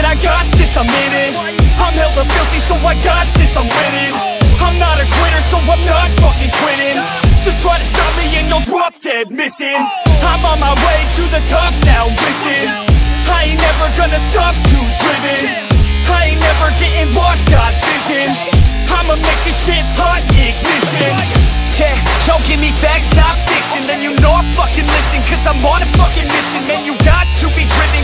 said I got this, I'm in it. I'm hella filthy, so I got this, I'm winning. I'm not a quitter, so I'm not fucking quitting. Just try to stop me and you'll drop dead missing. I'm on my way to the top now, listen. I ain't never gonna stop, too driven. I ain't never getting lost, got vision. I'ma make this shit hot, ignition. Yeah, yo, give me facts, not fiction Then you know I fucking listen Cause I'm on a fucking mission. Man, you got to be driven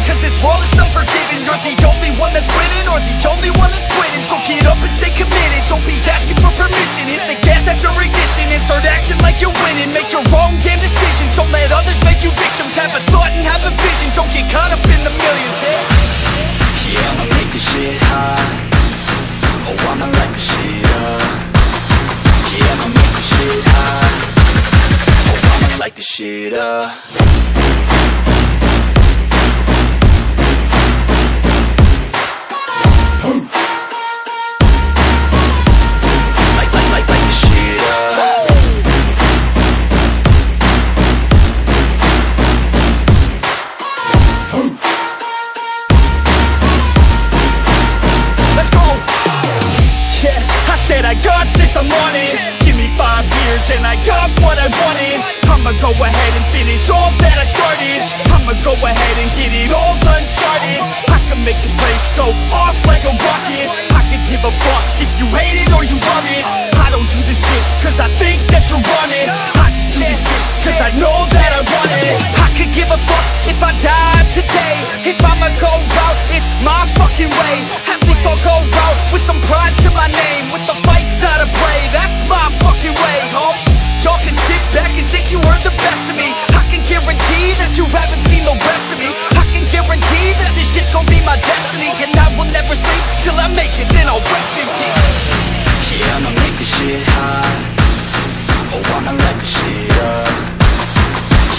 Make your own damn decisions. Don't let others make you victims. Have a thought and have a vision. Don't get caught up in the millions. Yeah, I'ma make this shit hot Oh, I'ma light this shit up. Yeah, I'ma make this shit hot Oh, I'ma light this shit up said I got this, I'm on it Give me five years and I got what I wanted. I'ma go ahead and finish all that I started. I'ma go ahead and get it all uncharted. I can make this place go off like a rocket. I can give a fuck if you hate it or you love it. I don't do this shit cause I think that you're it I just do this shit cause I know that I want it. I could give a fuck if I die today. If I'ma go out, it's my fucking way. At least I'll go out with some pride to my name. With the this be my destiny And I will never sleep till I make it, then I'll rest in peace Yeah, I'ma make this shit hot Oh, I'ma light this shit up.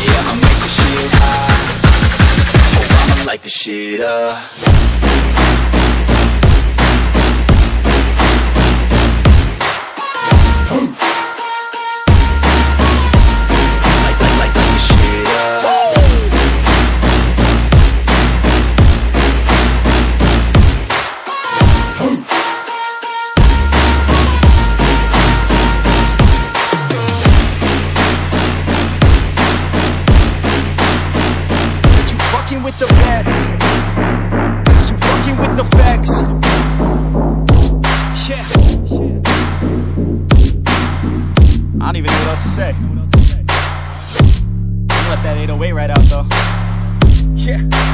Yeah, I'ma make this shit hot Oh, I'ma light this shit up with the best You fucking with the facts. Yeah. I don't even know what else to say. Let that 808 right out though. Yeah